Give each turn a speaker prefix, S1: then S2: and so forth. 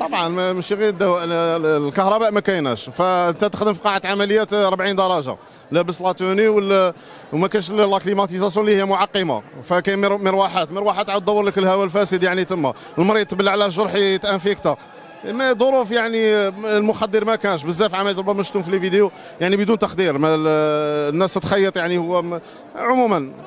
S1: طبعا مش ماشي غير الدواء الكهرباء ما كايناش. فأنت تخدم في قاعة عمليات 40 درجة. لابس la tenue وال- وما كاينش la climatisation اللي هي معقمة. فكاين مروحات مروحات عاود تدور لك الهواء الفاسد يعني تما. المريض تبلع على الجرح يت infecta. ما ظروف يعني المخدر ما كانش. بزاف عمليات ربما شفتهم في les vidéos. يعني بدون تخدير. ما الناس تخيط يعني هو عموما.